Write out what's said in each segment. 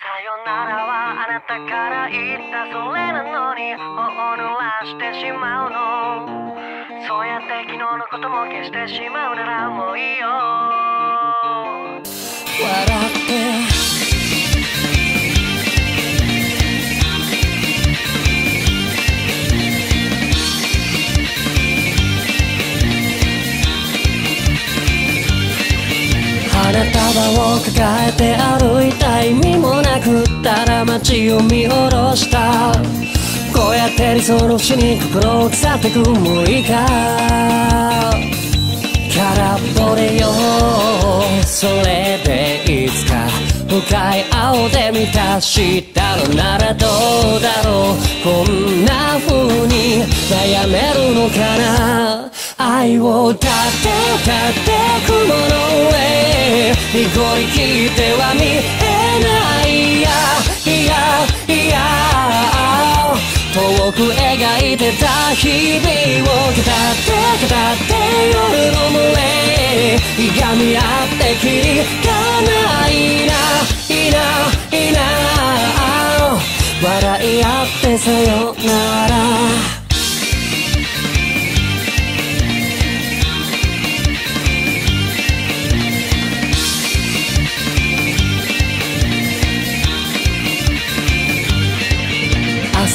さよならはあなたから言ったそれなのに頬を濡らしてしまうの。そうやって昨日のことも消してしまうならもういいよ。笑って抱えて歩いた意味もなくただ街を見下ろした。こうやって理想の淵に心を伝ってくもういいか。空っぽでよ。それでいつか深い青で満たしたのならどうだろう。こんな風に悩めるのかな。愛を立て立て雲の上に凝り切っては見えないいやいやいや遠く描いてた日々を語って語って夜の群れ。いがみ合ってきりがないないないな笑い合ってさよなら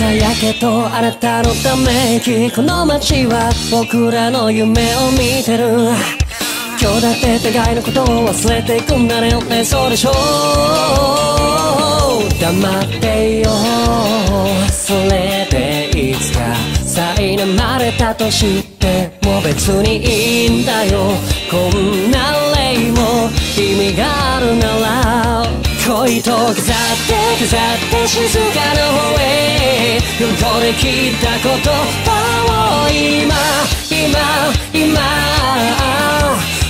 朝焼けとあなたのため息この街は僕らの夢を見てる。今日だって互いのことを忘れていくんだねね。そうでしょう。黙ってよ。それでいつか苛まれたとしても別にいいんだよ。こんな例も意味が恋と飾って飾って静かな方へ夜で聞いた言葉を今今今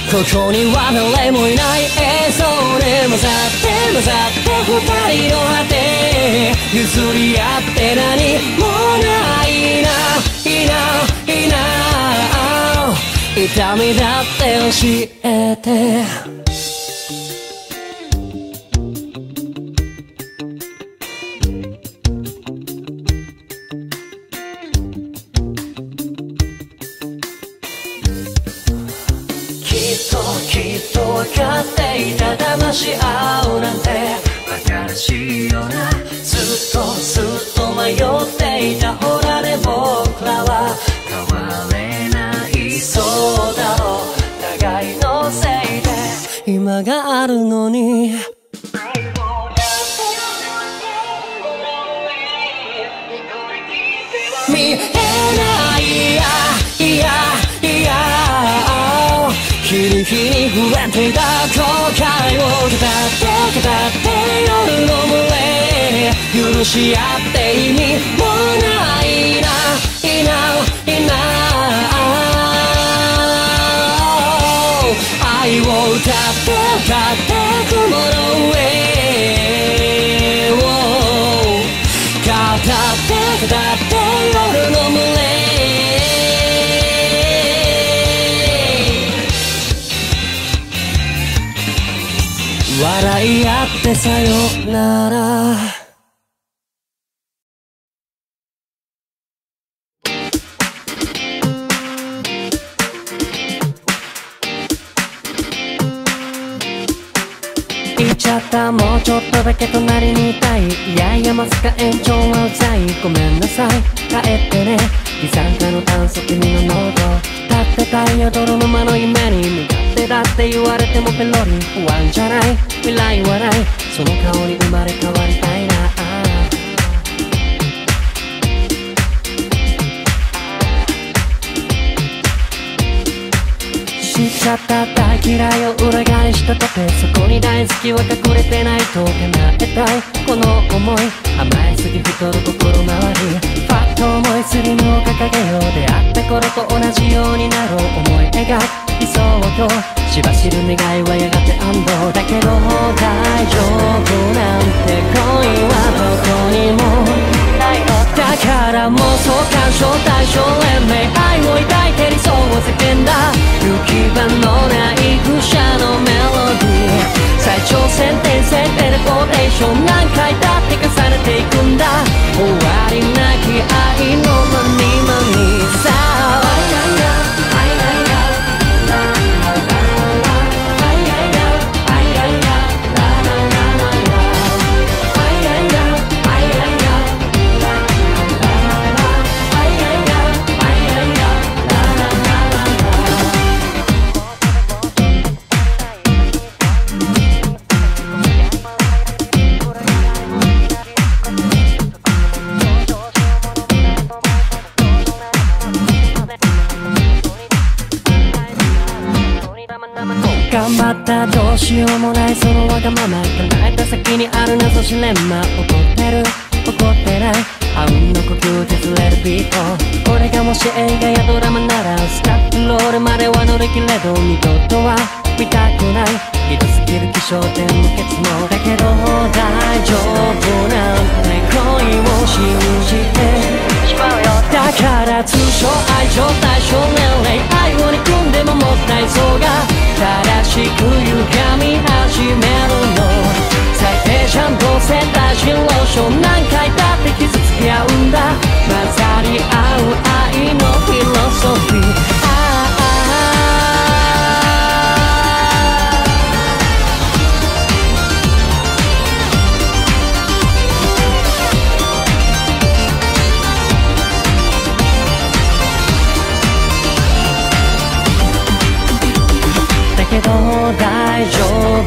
ここには誰もいない映像で混ざって混ざって二人の果て譲り合って何もないないないな痛みだって教えてしいよな。ずっとずっと迷っていたほらね僕らは変われないそうだろう。互いのせいで今があるのに。不安定な後悔を語って語って夜の群れ許し合って意味もないないないな愛を歌って歌って雲の上ってさよなら。言っちゃったもうちょっとだけ隣にいたい。いやいやまさか延長はうざい。ごめんなさい。帰ってね。二酸化の炭素君の喉。立ってたいよ泥沼の夢に向かってだって言われてもペロリ不安じゃない？未来はない。その顔に生まれ変わりたいな。知っちゃった大嫌いを裏返したとてそこに大好きは隠れてないと叶えたい。この思い甘えすぎ太る心周り。ファッと思いスリムを掲げよう出会った頃と同じようになろう。思い描く。としばしる願いはやがて安堵だけど大丈夫なんて恋はどこにもないだから妄想干渉対象連盟愛を抱いて理想を叫んだ行き場のない。愚者のメロディー再挑戦転生テレポーテーション何回どうしようもないそのわがまま叶えた先にある謎ジレンマ。怒ってる怒ってない。あうんの呼吸でずれるビート。これがもし映画やドラマならスタッフロールまでは乗り切れど二度とは。見たくない。ひどすぎる気象点無欠のだけど大丈夫なんて恋を信じて。しまうよ。だから通称愛情対象年齢。愛を憎んでももったいそうが。正しく事ロど大丈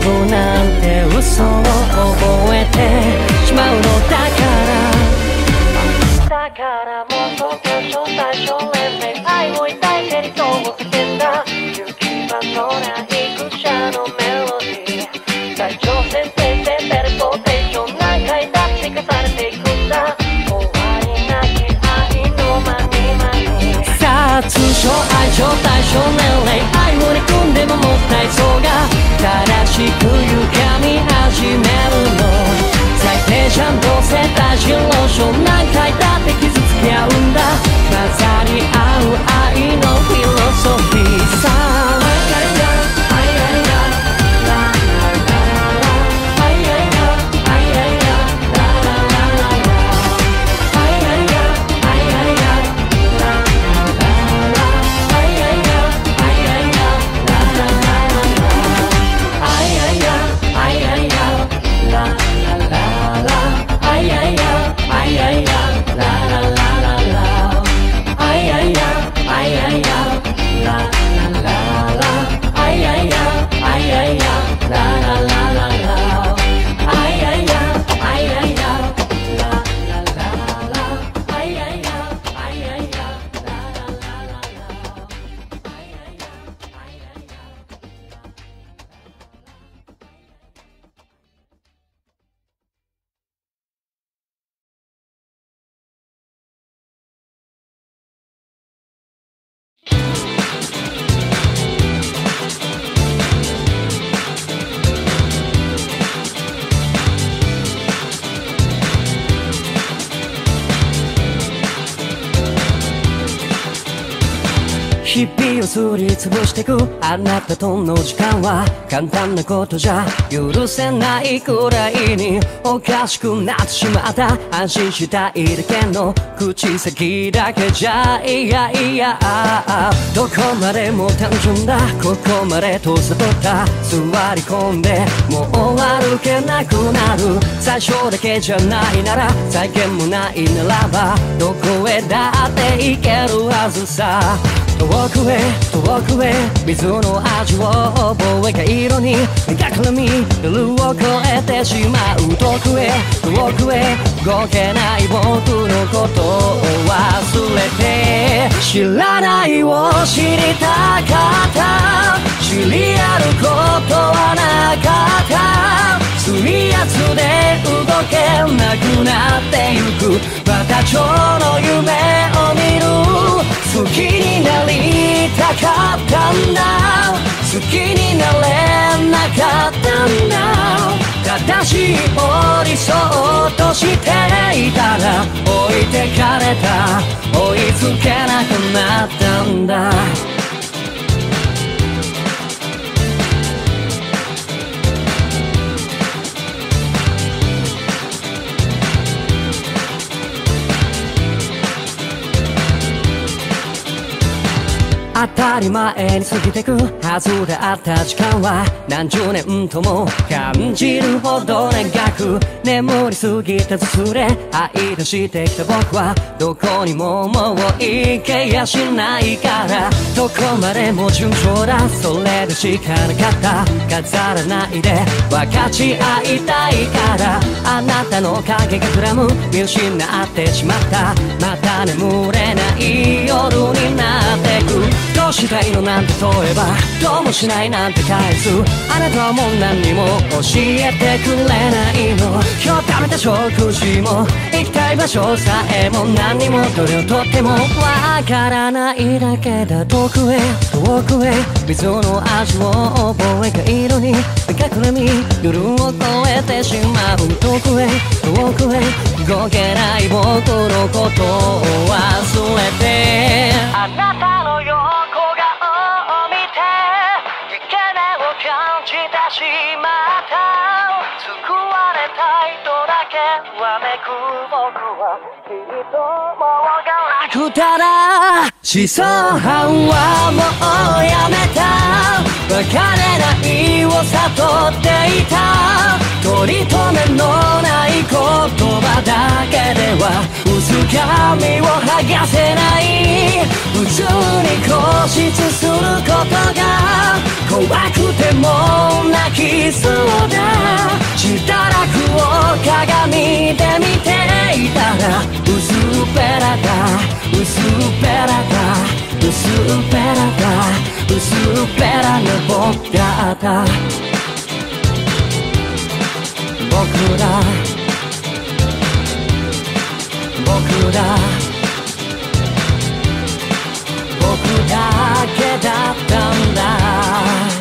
夫なんて嘘を覚えてしまうのだからだからもう東京招待症連盟愛を抱いて理想を叫んだ行き場のない愚者のメロディー最長線生成テレポーテーション何回だって重ねていくんだ終わりなき愛のまにまにさあ通称愛情対象年すりつぶしてくあなたとの時間は簡単なことじゃ許せないくらいにおかしくなってしまった。安心したいだけの口先だけじゃいやいやどこまでも単純だここまでと悟った座り込んでもう歩けなくなる最初だけじゃないなら再現もないならばどこへだって行けるはずさ遠くへ遠くへ水の味を覚えが色にがからみ夜を越えてしまう遠くへ遠くへ動けない僕のことを忘れて知らないを知りたかった。知り合うことはなかった。水圧で動けなくなってゆく。また今日の夢を見る好きになりたかったんだ。好きになれなかったんだ。正しい理想としていたら置いてかれた。追いつけなくなったんだ。当たり前に過ぎてくはずであった時間は何十年とも感じるほど長く眠りすぎてずすれ愛としてきた僕はどこにももう行けやしない。からどこまでも順調だそれでしかなかった飾らない。で分かち合い。たい。からあなたの影がくらむ見失ってしまったまた眠れない。夜にうしたいのなんて問えばどうもしないなんて返す。あなたはもう何にも教えてくれないの。今日食べた食事も行きたい場所さえも何にもどれをとってもわからないだけだ。遠くへ遠くへ水の味を覚えが色に隠れみ夜を越えてしまう。遠くへ遠くへ動けない僕のことを忘れて。あなたの横顔めく僕はきっともうがなくたら思想犯はもうやめた別れないを悟っていたり留めのない。言葉だけでは薄髪を剥がせない普通に固執することが怖くても泣きそうだしばらくを鏡で見ていたら薄っぺらだ薄っぺらだ薄っぺらだ薄っぺらな僕だった僕ら。僕ら。僕だけだったんだ。